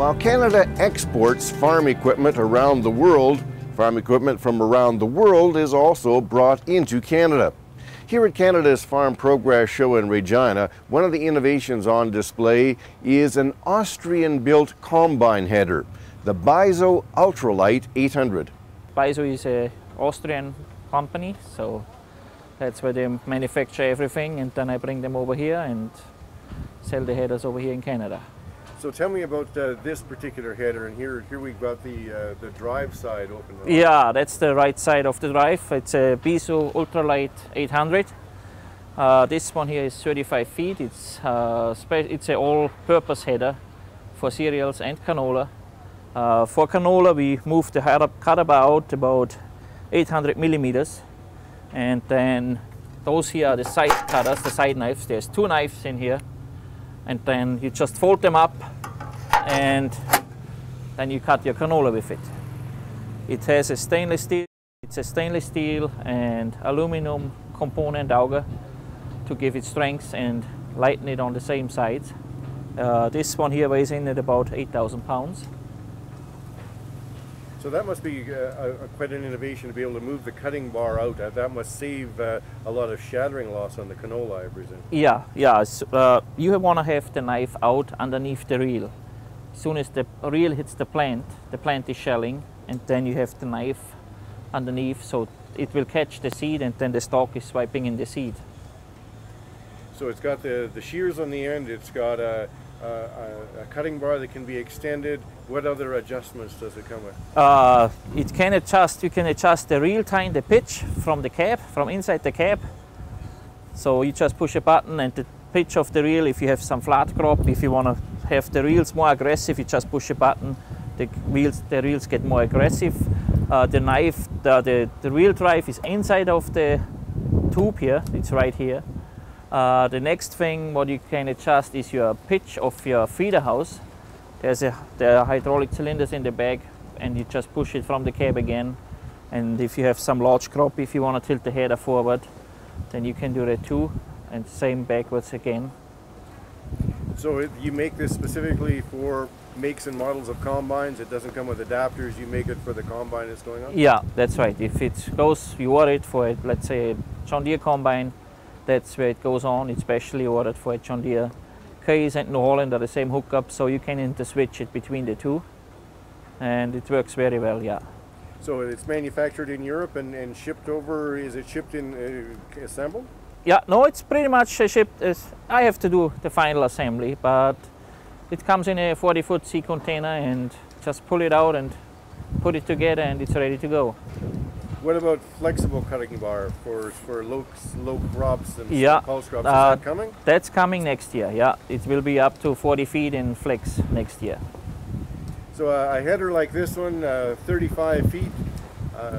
While Canada exports farm equipment around the world, farm equipment from around the world is also brought into Canada. Here at Canada's Farm Progress Show in Regina, one of the innovations on display is an Austrian-built combine header, the BISO Ultralight 800. BISO is a Austrian company, so that's where they manufacture everything and then I bring them over here and sell the headers over here in Canada. So tell me about uh, this particular header, and here here we've got the uh, the drive side open. Yeah, that's the right side of the drive. It's a BISO Ultralight 800. Uh, this one here is 35 feet. It's uh, it's an all-purpose header for cereals and canola. Uh, for canola, we moved the cutter out about 800 millimeters, and then those here are the side cutters, the side knives. There's two knives in here and then you just fold them up and then you cut your canola with it. It has a stainless steel, it's a stainless steel and aluminum component auger to give it strength and lighten it on the same side. Uh, this one here weighs in at about 8,000 pounds. So that must be uh, a, quite an innovation to be able to move the cutting bar out. Uh, that must save uh, a lot of shattering loss on the canola, I presume. Yeah, yeah. So, uh, you want to have the knife out underneath the reel. As soon as the reel hits the plant, the plant is shelling, and then you have the knife underneath, so it will catch the seed, and then the stalk is swiping in the seed. So it's got the, the shears on the end, it's got a a, cutting bar that can be extended. What other adjustments does it come with? Uh, it can adjust, you can adjust the reel time, the pitch from the cab, from inside the cab. So you just push a button and the pitch of the reel, if you have some flat crop, if you want to have the reels more aggressive, you just push a button, the reels, the reels get more aggressive. Uh, the knife, the, the, the reel drive is inside of the tube here, it's right here. Uh, the next thing what you can adjust is your pitch of your feeder house. There's a, there are hydraulic cylinders in the back and you just push it from the cab again. And if you have some large crop, if you want to tilt the header forward, then you can do that too. And same backwards again. So you make this specifically for makes and models of combines. It doesn't come with adapters. You make it for the combine it's going on. Yeah, that's right. If it goes, you order it for, it, let's say, John Deere combine, that's where it goes on. It's specially ordered for a John Deere. Case and New Holland are the same hookup, so you can interswitch it between the two. And it works very well, yeah. So it's manufactured in Europe and, and shipped over, is it shipped in, uh, assembled? Yeah, no, it's pretty much shipped. As, I have to do the final assembly, but it comes in a 40 foot sea container and just pull it out and put it together and it's ready to go. What about flexible cutting bar for for low low crops and yeah. crops? Is uh, that coming? That's coming next year. Yeah, it will be up to 40 feet in flex next year. So uh, a header like this one, uh, 35 feet. Uh,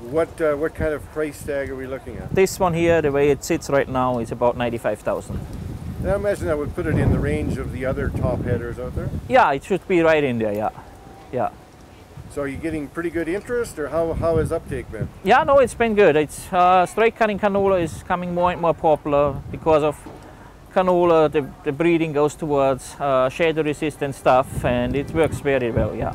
what uh, what kind of price tag are we looking at? This one here, the way it sits right now, is about 95,000. I imagine that would put it in the range of the other top headers out there. Yeah, it should be right in there. Yeah, yeah. So are you getting pretty good interest, or how, how has uptake been? Yeah, no, it's been good. It's uh, straight cutting canola is coming more and more popular because of canola. The, the breeding goes towards uh, shatter resistant stuff, and it works very well. Yeah.